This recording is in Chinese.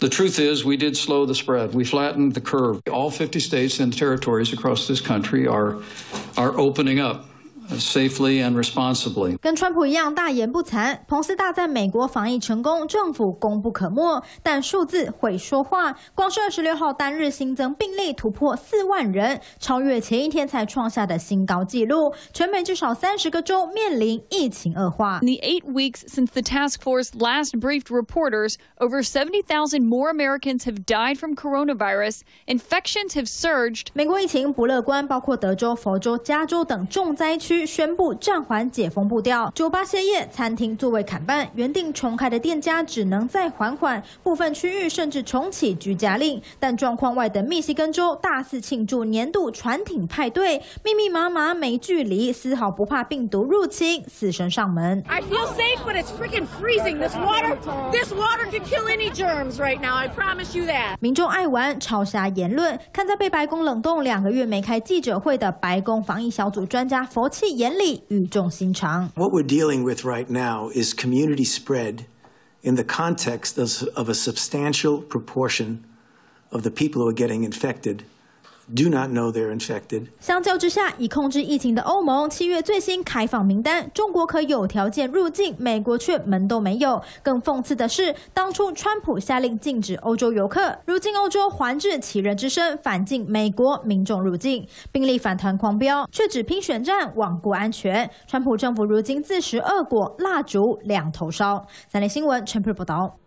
The truth is, we did slow the spread. We flattened the curve. All 50 states and territories across this country are, are opening up. Safely and responsibly。跟川普一样大言不惭，彭斯大赞美国防疫成功，政府功不可没。但数字会说话，光是二十六号单日新增病例突破四万人，超越前一天才创下的新高纪录。全美至少三十个州面临疫情恶化。In the eight weeks since the task force last briefed reporters, over seventy thousand more Americans have died from coronavirus. Infections have surged. 美国疫情不乐观，包括德州、佛州、加州等重灾区。宣布暂缓解封步调，酒吧歇业，餐厅座位砍半，原定重开的店家只能再缓缓，部分区域甚至重启居家令。但状况外的密西根州大肆庆祝年度船艇派对，密密麻麻没距离，丝毫不怕病毒入侵，死神上门。I feel safe, but it's freaking freezing. This water, this water could kill any germs right now. I promise you that. 民众爱玩，超瞎言论。看在被白宫冷冻两个月没开记者会的白宫防疫小组专家佛气。眼里语重心长。What we're dealing with right now is community spread in the context of, of a substantial proportion of the people who are getting infected do not know they're infected。相较之下，已控制疫情的欧盟七月最新开放名单，中国可有条件入境，美国却门都没有。更讽刺的是，当初川普下令禁止欧洲游客如今欧洲，还治其人之身，反禁美国民众入境，病例反弹狂飙，却只拼选战罔顾安全。川普政府如今自食恶果，蜡烛两头烧。三联新闻陈佩报道。